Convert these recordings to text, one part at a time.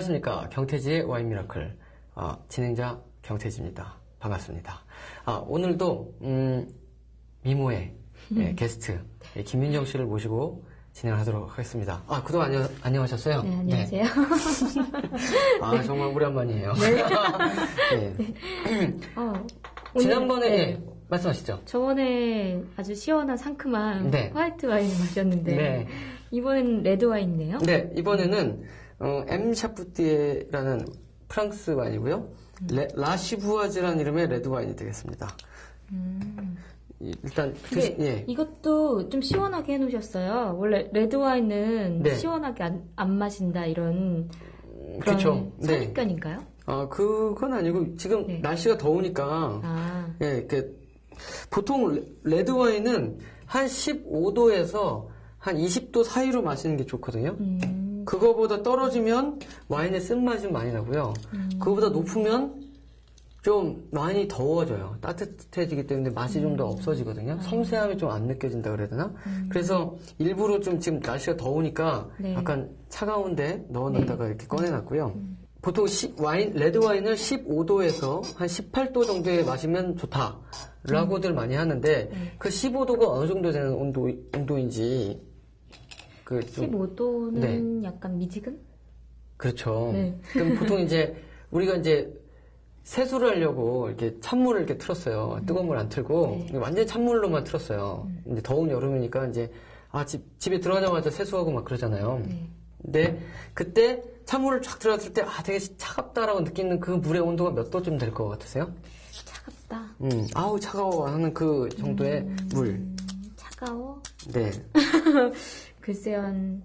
안녕하십니까. 경태지의 와인 미라클. 아, 진행자 경태지입니다. 반갑습니다. 아, 오늘도, 음, 미모의 예, 게스트, 예, 김민정 씨를 모시고 진행하도록 하겠습니다. 아, 그동안 안녕, 안녕하셨어요? 네, 안녕하세요. 아, 정말 오랜만이에요. 네. 어, 오늘- 지난번에, 네. 예, 말씀하시죠. 저번에 아주 시원한 상큼한 네. 화이트 와인을 마셨는데 네. 이번엔 레드 와인이네요. 네, 이번에는 어, M 샤프티에라는 프랑스 와인이고요. 레- La Ciboise라는 이름의 레드 와인이 되겠습니다. 이- 일단 근데 예. 이것도 좀 시원하게 해놓으셨어요. 원래 레드 와인은 네. 시원하게 안, 안 마신다 이런 그런 그렇죠. 네. 선입견인가요? 아, 그건 아니고 지금 네. 날씨가 더우니까 아, 예, 이렇게 보통 레- 레드 와인은 한 15도에서 한 20도 사이로 마시는 게 좋거든요. 음, 그거보다 떨어지면 와인의 쓴맛이 좀 많이 나고요. 그거보다 높으면 좀 많이 더워져요. 따뜻해지기 때문에 맛이 좀더 없어지거든요. 섬세함이 좀 안 느껴진다 그래야 되나? 그래서 일부러 좀 지금 날씨가 더우니까 네. 약간 차가운데 넣어놨다가 이렇게 꺼내놨고요. 보통 시- 와인, 레드 와인을 15도에서 한 18도 정도에 마시면 좋다라고들 많이 하는데 그 15도가 어느 정도 되는 온도, 온도인지 그 좀- 15도는 약간 미지근? 그렇죠. 네. 그럼 보통 이제 우리가 이제 세수를 하려고 이렇게 찬물을 이렇게 틀었어요. 뜨거운 물 안 틀고 네. 완전 히 찬물로만 틀었어요. 이제 더운 여름이니까 이제 아 집, 집에 들어가자마자 세수하고 막 그러잖아요. 네. 근데 그때 찬물을 쫙 들어갔을 때 아 되게 차갑다라고 느끼는 그 물의 온도가 몇 도쯤 될 것 같으세요? 차갑다. 음, 아우 차가워 하는 그 정도의 물. 음, 차가워? 네. 글쎄요, 한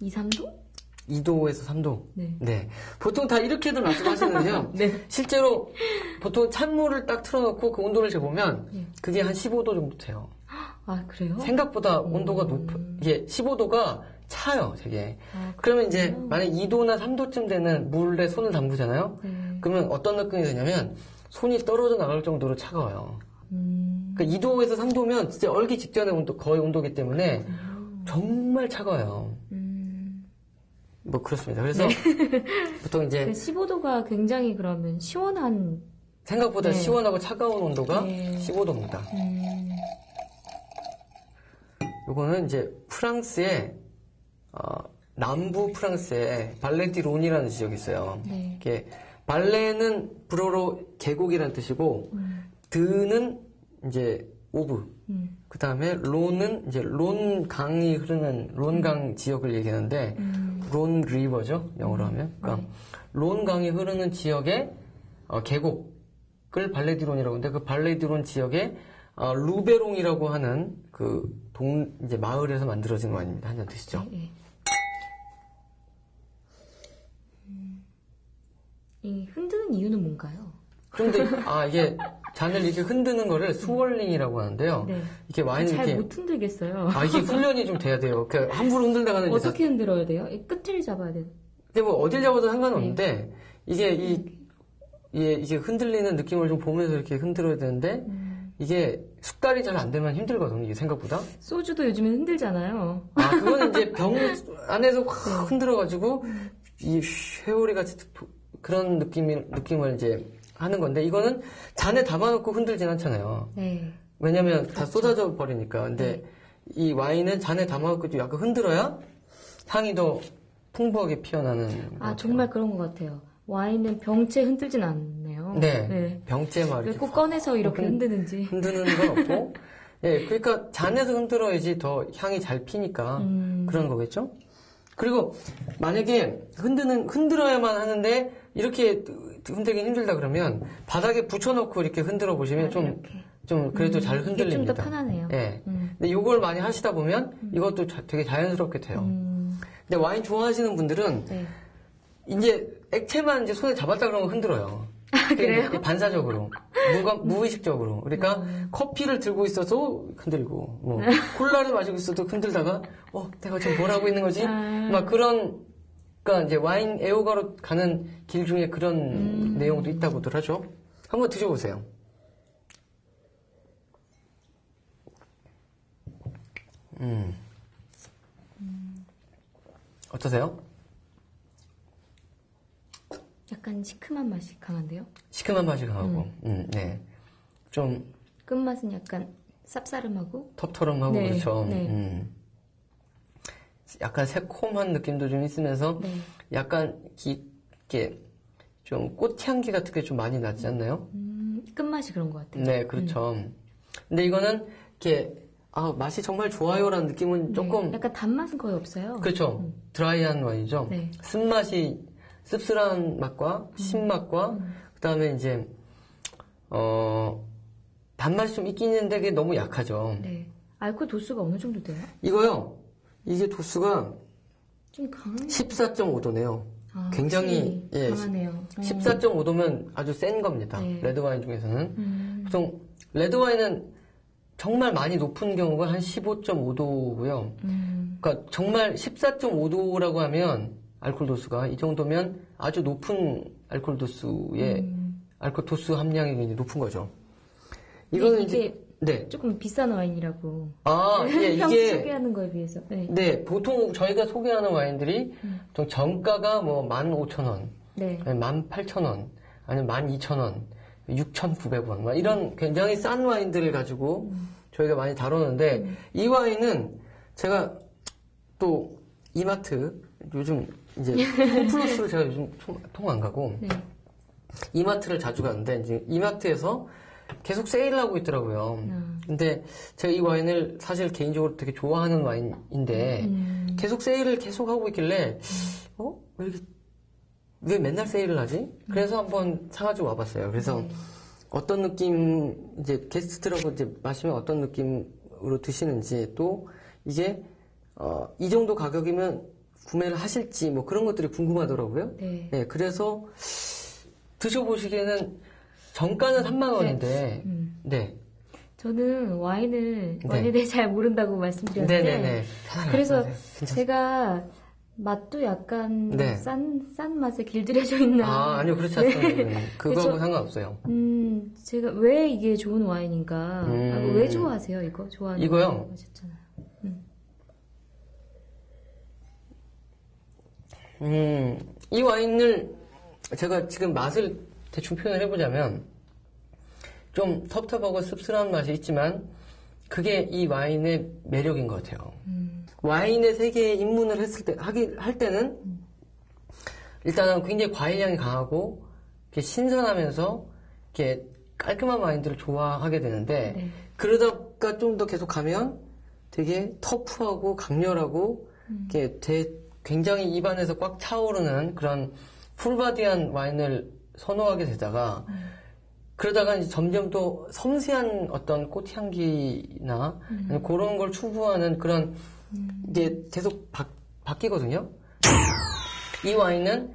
2, 3도? 2도에서 3도. 네. 보통 다 이렇게들 말씀하시는데요. 네. 실제로 보통 찬물을 딱 틀어놓고 그 온도를 재보면 네. 그게 한 15도 정도 돼요. 아, 그래요? 생각보다 온도가 높, 이게 15도가 차요, 되게. 아, 그러면 이제 만약 2도나 3도쯤 되는 물에 손을 담그잖아요. 네. 그러면 어떤 느낌이 드냐면 손이 떨어져 나갈 정도로 차가워요. 음, 그러니까 2도에서 3도면 진짜 얼기 직전의 온도, 거의 온도기 때문에 정말 차가워요. 음. 뭐 그렇습니다. 그래서 보통 이제 그 15도가 굉장히 그러면 시원한, 생각보다 네. 시원하고 차가운 온도가 네. 15도입니다. 음, 요거는 이제 프랑스의 어, 남부 프랑스의 발레디론이라는 지역이 있어요. 네. 이게 vallée는 불어로 계곡이라는 뜻이고 du는 이제 of 음, 그 다음에 론은 이제 론 강이 흐르는 론강 지역을 얘기하는데 음. Rhône River죠 영어로 하면. 그러니까 론 강이 흐르는 지역의 어, 계곡을 Vallée du Rhône이라고 하는데 그 Vallée du Rhône 지역에 어, 루베롱이라고 하는 그 동 이제 마을에서 만들어진 와인입니다 한 잔 드시죠. 예, 예. 음, 이 흔드는 이유는 뭔가요? 그런데 아 이게 잔을 이렇게 흔드는 거를 swirling이라고 하는데요 네. 이렇게 와인을 잘 이렇게 못 흔들겠어요. 아 이게 훈련이 좀 돼야 돼요 그 함부로 흔들다가는 어떻게 흔들어야 돼요? 이 끝을 잡아야 돼요. 근데 뭐 어딜 잡아도 상관없는데 네. 이게 이 이게, 이게 흔들리는 느낌을 좀 보면서 이렇게 흔들어야 되는데 음. 이게 숙달이 잘 안 되면 힘들거든요. 이게 생각보다. 소주도 요즘에 흔들잖아요. 아 그거는 이제 병 안에서 네. 확 흔들어가지고 이 회오리 같이 그런 느낌이 느낌을 이제 하는 건데 이거는 잔에 담아놓고 흔들진 않잖아요. 네. 왜냐면 그렇죠. 다 쏟아져 버리니까. 근데 이 와인은 잔에 담아놓고 좀 약간 흔들어야 향이 더 풍부하게 피어나는. 것 아. 정말 그런 것 같아요. 와인은 병채 흔들진 않네요. 네. 병째 막왜 이렇게 꼭 꺼내서 이렇게 흔- 흔드는지. 흔드는 건 없고, 예, 그러니까 잔에서 흔들어야지 더 향이 잘 피니까 음. 그런 거겠죠? 그리고 만약에 흔드는, 흔들어야만 하는데 이렇게 흔들긴 힘들다 그러면 바닥에 붙여놓고 이렇게 흔들어 보시면 좀, 아, 이렇게. 좀 그래도 잘 이게 흔들립니다. 좀 더 편하네요. 예. 음. 근데 이걸 많이 하시다 보면 이것도 자- 되게 자연스럽게 돼요. 음, 근데 와인 좋아하시는 분들은 네. 이제 액체만 이제 손에 잡았다 그러면 흔들어요. 그래요? 이게 반사적으로. 무가, 무의식적으로. 그러니까 커피를 들고 있어도 흔들고, 뭐, 콜라를 마시고 있어도 흔들다가, 어, 내가 지금 뭘 하고 있는 거지? 아. 막 그런, 그러니까 이제 와인 애호가로 가는 길 중에 그런 내용도 있다고들 하죠. 한번 드셔보세요. 음. 어떠세요? 약간 시큼한 맛이 강한데요. 시큼한 맛이 강하고, 음, 네. 좀 끝맛은 약간 쌉싸름하고. 텁텁하고 네, 그렇죠. 네. 음. 약간 새콤한 느낌도 좀 있으면서 네. 약간 이- 이렇게 좀 꽃향기 같은 게 좀 많이 나지 않나요? 음, 끝맛이 그런 것 같아요. 네, 그렇죠. 근데 이거는 이렇게 아 맛이 정말 좋아요라는 느낌은 네, 조금 약간 단맛은 거의 없어요. 그렇죠. 드라이한 와인이죠. 네. 쓴맛이 씁쓸한 맛과 신맛과 그다음에 이제 어 단맛이 좀 있긴 있는데 그게 너무 약하죠. 네. 알코올 도수가 어느 정도 돼요? 이거요. 이게 도수가 좀 강한. 14.5도네요. 아, 굉장히, 예, 강하네요. 어. 14.5도면 아주 센 겁니다. 네. 레드 와인 중에서는. 음, 보통 레드 와인은 정말 많이 높은 경우가 한 15.5도고요. 음, 그러니까 정말 14.5도라고 하면 알코올 도수가 이 정도면 아주 높은 알코올 도수의 음. 알코올 도수 함량이 굉장히 높은 거죠. 이거는 근데 이제 네. 조금 비싼 와인이라고. 아, 예, 평소 이게 소개하는 거에 비해서. 네. 네, 보통 저희가 소개하는 와인들이 음. 정가가 뭐 15,000원, 네. 18,000원, 아니면 12,000원, 6,900원, 막 이런 굉장히 싼 와인들을 가지고 저희가 많이 다루는데 이 와인은 제가 또 이마트 요즘 이제 홈플러스를 제가 요즘 통 안 가고 네. 이마트를 자주 가는데 이제 이마트에서 계속 세일을 하고 있더라고요. 음. 근데 제가 이 와인을 사실 개인적으로 되게 좋아하는 와인인데 음. 계속 세일을 계속 하고 있길래 어? 왜 이렇게 왜 맨날 세일을 하지? 그래서 한번 사가지고 와봤어요. 그래서 네. 어떤 느낌 이제 게스트들하고 이제 마시면 어떤 느낌으로 드시는지 또 이게 어, 이 정도 가격이면 구매를 하실지 뭐 그런 것들이 궁금하더라고요. 네. 네, 그래서 드셔보시기에는 정가는 3만 원인데 음. 네. 저는 와인을 네. 와인에 대해 잘 모른다고 말씀드렸는데 네네네. 편하게 그래서 말씀하세요. 괜찮습니다. 제가 맛도 약간 네. 싼, 싼 맛에 길들여져 있나. 아, 아니요, 그렇지 않습니다. 네. 그거하고 상관없어요. 음, 제가 왜 이게 좋은 와인인가. 음. 아, 왜 좋아하세요, 이거? 좋아하는 이거요? 거 하셨잖아요. 음, 이 와인을 제가 지금 맛을 대충 표현을 해보자면 좀 텁텁하고 씁쓸한 맛이 있지만 그게 이 와인의 매력인 것 같아요. 음, 와인의 세계에 입문을 했을 때, 하기, 할 때는 일단은 굉장히 과일향이 강하고 이렇게 신선하면서 이렇게 깔끔한 와인들을 좋아하게 되는데 네. 그러다가 좀 더 계속 가면 되게 터프하고 강렬하고 이렇게 되- 굉장히 입안에서 꽉 차오르는 그런 풀바디한 와인을 선호하게 되다가 그러다가 이제 점점 또 섬세한 어떤 꽃향기나 아니면 그런 걸 추구하는 그런 이게 계속 바, 바뀌거든요. 이 와인은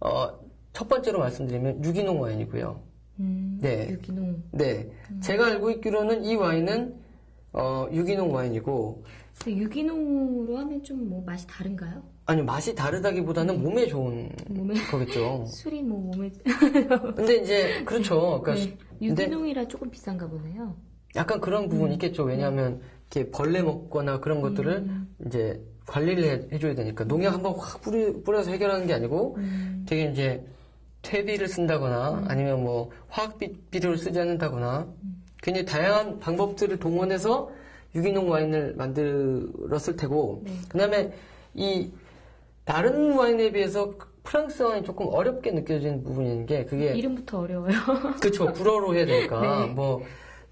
어, 첫 번째로 말씀드리면 유기농 와인이고요. 음, 네. 유기농. 네, 제가 알고 있기로는 이 와인은 어, 유기농 와인이고 유기농으로 하면 좀 뭐 맛이 다른가요? 아니 맛이 다르다기보다는 몸에 좋은 몸에 거겠죠. 술이 뭐 몸에 근데 이제 그렇죠. 그러니까 네. 유기농이라 조금 비싼가 보네요. 약간 그런 부분 이 있겠죠. 왜냐하면 이렇게 벌레 먹거나 그런 것들을 이제 관리를 해, 해줘야 되니까 농약 한 번 확 뿌리, 뿌려 서 해결하는 게 아니고 음. 되게 이제 퇴비를 쓴다거나 아니면 뭐 화학 비- 비료를 쓰지 않는다거나 굉장히 다양한 방법들을 동원해서 유기농 와인을 만들었을 테고 네. 그다음에 이 다른 와인에 비해서 프랑스 와인이 조금 어렵게 느껴지는 부분인 게 그게 이름부터 어려워요. 그쵸 불어로 해야 되니까 네. 뭐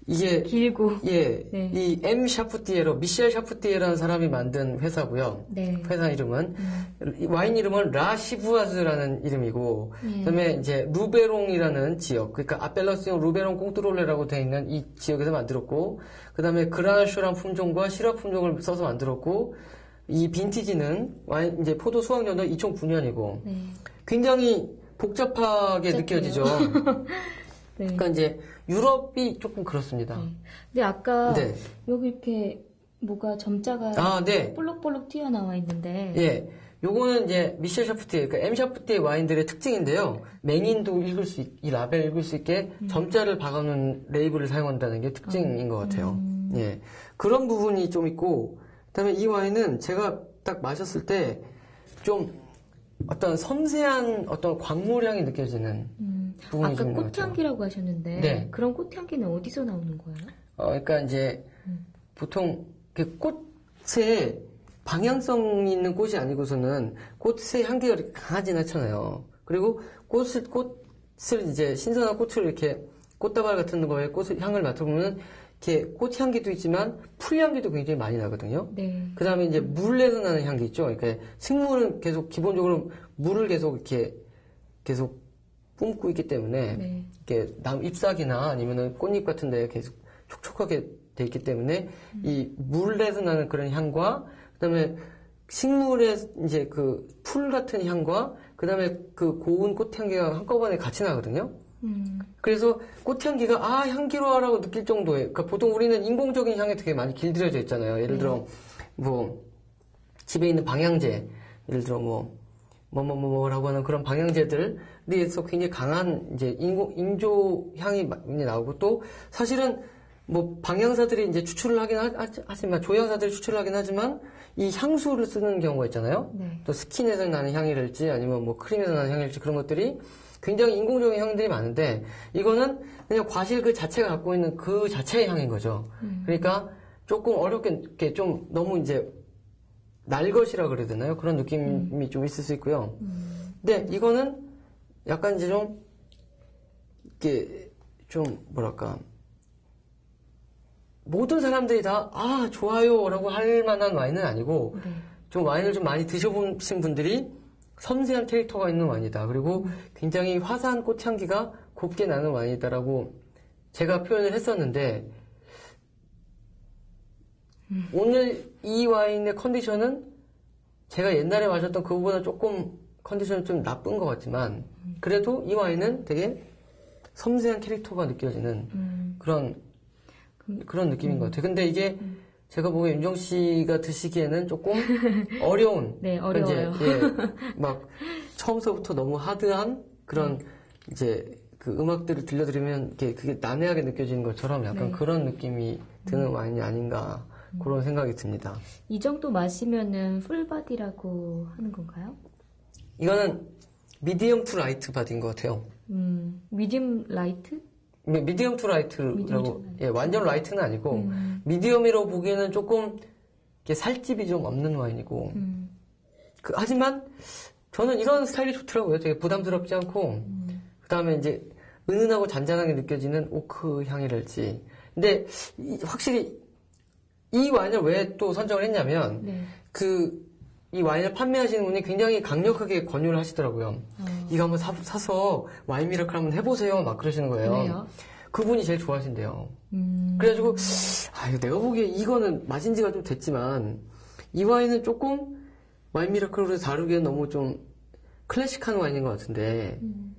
이게 길고. 예, 네. 이 M 샤프티에로 미셸 샤프티에라는 사람이 만든 회사고요. 네. 회사 이름은 이 와인 이름은 라시부아즈라는 이름이고 네. 그다음에 이제 루베롱이라는 지역 그러니까 Appellation Luberon Contrôlée라고 되어 있는 이 지역에서 만들었고 그다음에 Grenache란 품종과 Syrah 품종을 써서 만들었고 이 빈티지는 와인 이제 포도 수확 연도 2009년이고 네. 굉장히 복잡하게. 느껴지죠. 네. 그러니까 이제 유럽이 조금 그렇습니다. 네. 근데 아까 네. 여기 이렇게 뭐가 점자가 아, 네. 볼록볼록 튀어나와 있는데 예. 요거는 이제 미셸 샤프티에, 그러니까 M 샤프티의 와인들의 특징인데요. 맹인도 읽을 수, 있, 이 라벨 읽을 수 있게 점자를 박아놓은 레이블을 사용한다는 게 특징인 것 같아요. 예. 그런 부분이 좀 있고, 그 다음에 이 와인은 제가 딱 마셨을 때 좀 어떤 섬세한 어떤 광물향이 느껴지는 음, 부분이 아까. 꽃향기라고 하셨는데 네. 그런 꽃향기는 어디서 나오는 거예요? 어, 그러니까 이제 보통 그 꽃의 방향성 있는 꽃이 아니고서는 꽃의 향기가 이렇게 강하진 않잖아요. 그리고 꽃을 꽃을 이제 신선한 꽃을 이렇게 꽃다발 같은 거에 꽃 향을 맡아보면 이렇게 꽃 향기도 있지만 풀 향기도 굉장히 많이 나거든요. 네. 그 다음에 이제 물에서 나는 향기 있죠. 그러니까 식물은 계속 기본적으로 물을 계속 이렇게 계속 뿜고 있기 때문에 네. 이렇게 남 잎사귀나 아니면은 꽃잎 같은 데 계속 촉촉하게 돼 있기 때문에 이 물에서 나는 그런 향과 그다음에 식물의 이제 그 풀 같은 향과 그다음에 그 고운 꽃향기가 한꺼번에 같이 나거든요. 음, 그래서 꽃향기가 아 향기로워라고 느낄 정도의 그러니까 보통 우리는 인공적인 향에 되게 많이 길들여져 있잖아요. 예를 들어 뭐 집에 있는 방향제 예를 들어 뭐 뭐뭐뭐라고 하는 그런 방향제들에서 굉장히 강한 이제 인공 인조 향이 많이 나오고 또 사실은 뭐 방향사들이 이제 추출을 하긴 하, 하지만 조향사들이 추출을 하긴 하지만 이 향수를 쓰는 경우가 있잖아요. 네. 또 스킨에서 나는 향이랄지 아니면 뭐 크림에서 나는 향이랄지 그런 것들이 굉장히 인공적인 향들이 많은데 이거는 그냥 과실 그 자체가 갖고 있는 그 자체의 향인 거죠. 그러니까 조금 어렵게 이렇게 좀 너무 이제 날 것이라 그래야 되나요? 그런 느낌이 좀 있을 수 있고요. 근데 이거는 약간 이제 좀 이렇게 좀 뭐랄까 모든 사람들이 다 아 좋아요라고 할 만한 와인은 아니고 네. 좀 와인을 좀 많이 드셔보신 분들이 섬세한 캐릭터가 있는 와인이다. 그리고 굉장히 화사한 꽃향기가 곱게 나는 와인이다라고 제가 표현을 했었는데 오늘 이 와인의 컨디션은 제가 옛날에 마셨던 그거보다 조금 컨디션이 좀 나쁜 것 같지만 그래도 이 와인은 되게 섬세한 캐릭터가 느껴지는 음, 그런 그런 느낌인 것 같아요. 근데 이게 제가 보기에 윤정 씨가 드시기에는 조금 어려운 네, 어려워요. 이제, 예, 막 처음서부터 너무 하드한 그런 이제 그 음악들을 들려드리면 이게 그게 난해하게 느껴지는 것처럼 약간 네. 그런 느낌이 드는 와인이 아닌가 그런 생각이 듭니다. 이 정도 마시면은 full body라고 하는 건가요? 이거는 medium to light body인 것 같아요. 음, medium light? 미- medium to light라고 medium to light. 예 완전 light는 아니고 음. medium이라고 보기에는 조금 이렇게 살집이 좀 없는 와인이고 음, 그- 하지만 저는 이런 스타일이 좋더라고요. 되게 부담스럽지 않고 그 다음에 이제 은은하고 잔잔하게 느껴지는 오크 향이랄지 근데 이- 확실히 이 와인을 왜 또 선정을 했냐면 네. 그 이 와인을 판매하시는 분이 굉장히 강력하게 권유를 하시더라고요. 어, 이거 한번 사, 서 와인 미라클 한번 해보세요. 막 그러시는 거예요. 그래요? 그분이 제일 좋아하신대요. 음, 그래가지고 아 이거 내가 보기에 이거는 마신 지가 좀 됐지만 이 와인은 조금 와인 미라클로 다루기엔 너무 좀 클래식한 와인인 것 같은데 음.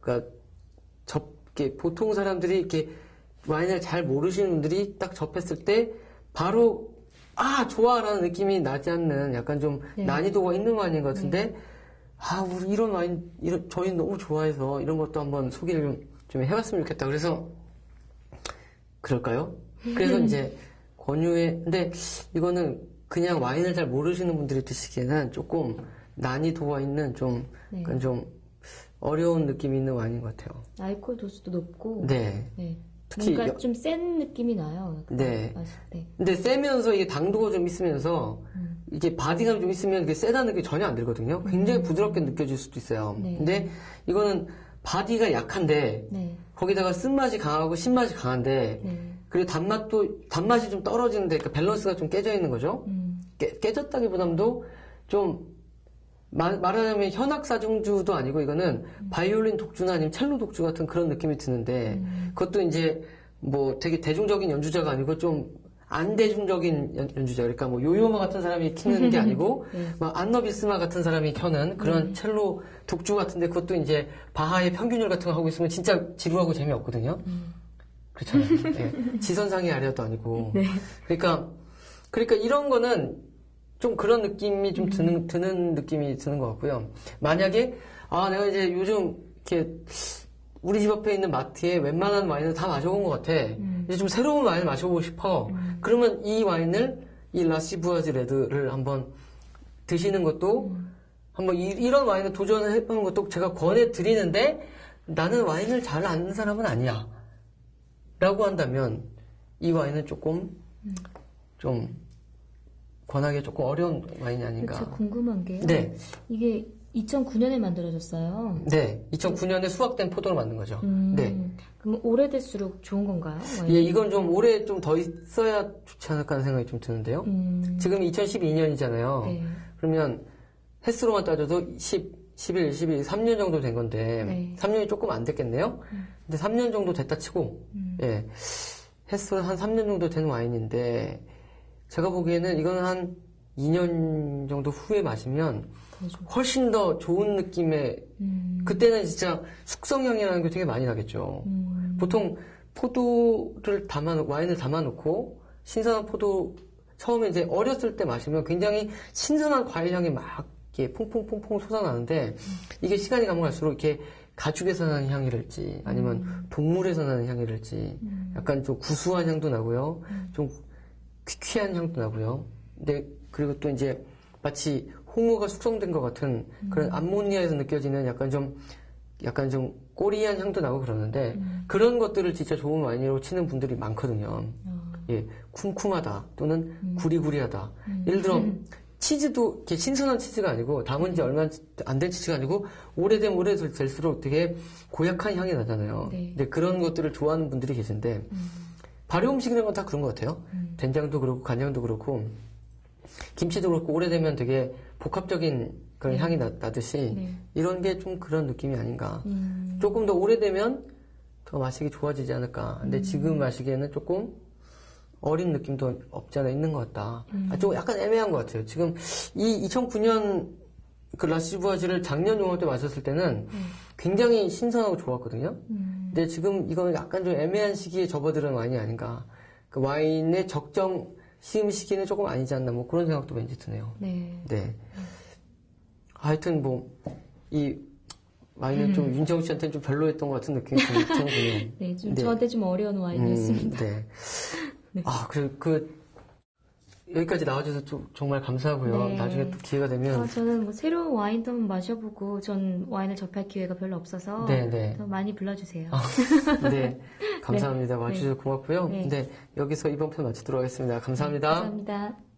그러니까 접 이렇게 보통 사람들이 이렇게 와인을 잘 모르시는 분들이 딱 접했을 때 바로 아 좋아라는 느낌이 나지 않는 약간 좀 네. 난이도가 있는 와인인 것 같은데 아 우리 이런 와인 이런 저희 너무 좋아해서 이런 것도 한번 소개를 좀, 좀 해봤으면 좋겠다 그래서 그럴까요? 그래서 이제 권유해 근데 이거는 그냥 와인을 잘 모르시는 분들이 드시기에는 조금 난이도가 있는 좀 네. 약간 좀 어려운 느낌이 있는 와인인 것 같아요. 알코올 도수도 높고, 네. 네. 특히 뭔가 여- 좀센 느낌이 나요. 네. 때. 근데 세면서 이게 당도가 좀 있으면서 음. 이게 바디감이 좀 있으면 그게 세다는 느낌이 전혀 안 들거든요. 굉장히 부드럽게 느껴질 수도 있어요. 네. 근데 이거는 body가 약한데 네. 거기다가 쓴맛이 강하고 신맛이 강한데 네. 그리고 단맛도 단맛이 좀 떨어지는데 그러니까 밸런스가 좀 깨져 있는 거죠. 음, 깨, 깨졌다기보담도 좀 말, 말하자면 현악 사중주도 아니고 이거는 바이올린 독주나 아니면 첼로 독주 같은 그런 느낌이 드는데 그것도 이제 뭐 되게 대중적인 연주자가 아니고 좀 안 대중적인 연, 연주자 그러니까 뭐 요요마 같은 사람이 켜는 게 아니고 네. 막 안너 빌스마 같은 사람이 켜는 그런 첼로 독주 같은데 그것도 이제 바하의 평균율 같은 거 하고 있으면 진짜 지루하고 재미없거든요. 그렇잖아요. 예. 지선상의 아래도 아니고. 네. 그러니까 그러니까 이런 거는 좀 그런 느낌이 좀 음. 드는 드는 느낌이 드는 것 같고요. 만약에 아 내가 이제 요즘 이렇게 우리 집 앞에 있는 마트에 웬만한 와인을 다 마셔본 것 같아. 음. 이제 좀 새로운 와인을 마셔보고 싶어. 그러면 이 와인을 이 라시부아즈 레드를 한번 드시는 것도 음. 한번 이, 런 와인을 도전을 해보는 것도 제가 권해드리는데 나는 와인을 잘 아는 사람은 아니야. 라고 한다면 이 와인은 조금 좀 권하기 조금 어려운 와인이 아닌가. 제가 궁금한 게요. 네. 이게 2009년에 만들어졌어요. 네. 2009년에 수확된 포도로 만든 거죠. 음, 네. 그럼 오래될수록 좋은 건가요? 와인이? 예, 이건 좀 오래 좀 더 있어야 좋지 않을까 하는 생각이 좀 드는데요. 음, 지금 2012년이잖아요. 네. 그러면 횟수로만 따져도 10, 11, 12, 3년 정도 된 건데 네. 3년이 조금 안 됐겠네요. 근데 3년 정도 됐다 치고 음. 예. 횟수는 한 3년 정도 된 와인인데 제가 보기에는 이거는 한 2년 정도 후에 마시면 더 좋- 훨씬 더 좋은 느낌의 음, 그때는 진짜 숙성향이라는 게 되게 많이 나겠죠. 음, 보통 포도를 담아 와인을 담아놓고 신선한 포도 처음에 이제 어렸을 때 마시면 굉장히 신선한 과일 향이 막 이렇게 퐁퐁퐁퐁 솟아나는데 이게 시간이 가면 갈수록 이렇게 가죽에서 나는 향이랄지 아니면 동물에서 나는 향이랄지 약간 좀 구수한 향도 나고요. 좀 퀴퀴한 향도 나고요. 근데 그리고 또 이제 마치 홍어가 숙성된 것 같은 그런 암모니아에서 느껴지는 약간 좀 약간 좀 꼬리한 향도 나고 그러는데 그런 것들을 진짜 좋은 와인으로 치는 분들이 많거든요. 예, 쿰쿰하다 또는 구리구리하다. 예를 들어 치즈도 이렇게 신선한 치즈가 아니고 담은 지 얼마 안 된 치즈가 아니고 오래되면 오래될수록 되게 고약한 향이 나잖아요. 네. 근데 그런 것들을 좋아하는 분들이 계신데 발효 음식이라는 건 다 그런 것 같아요. 된장도 그렇고 간장도 그렇고 김치도 그렇고 오래되면 되게 복합적인 그런 향이 나, 나듯이 네. 이런 게 좀 그런 느낌이 아닌가. 음, 조금 더 오래되면 더 마시기 좋아지지 않을까. 근데 음. 지금 마시기에는 조금 어린 느낌도 없지 않아 있는 것 같다. 음. 아, 좀 약간 애매한 것 같아요. 지금 이 2009년 그 라시부아지를 작년 용어 때 마셨을 때는 굉장히 신선하고 좋았거든요. 음, 근데 지금 이거는 약간 좀 애매한 시기에 접어들은 와인이 아닌가. 그 와인의 적정 시음 시기는 조금 아니지 않나. 뭐 그런 생각도 왠지 드네요. 네. 네. 하여튼 뭐 이 와인은 좀 윤정 씨한테는 좀 별로였던 것 같은 느낌이 좀 드네요. 네, 좀 네. 저한테 좀 어려운 와인이었습니다. 음, 네. 아, 그, 그, 여기까지 나와줘서 좀 정말 감사하고요. 네. 나중에 또 기회가 되면. 아, 저는 뭐 새로운 와인도 한번 마셔보고 전 와인을 접할 기회가 별로 없어서 네, 네. 더 많이 불러주세요. 네. 감사합니다. 네. 와주셔서 고맙고요. 네. 네. 여기서 이번 편 마치도록 하겠습니다. 감사합니다. 감사합니다.